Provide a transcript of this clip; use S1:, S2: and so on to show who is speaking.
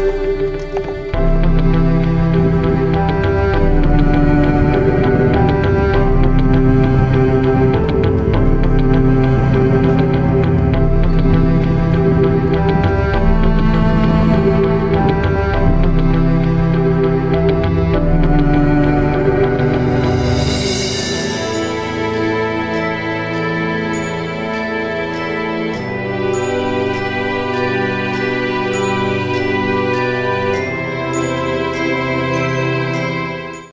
S1: Música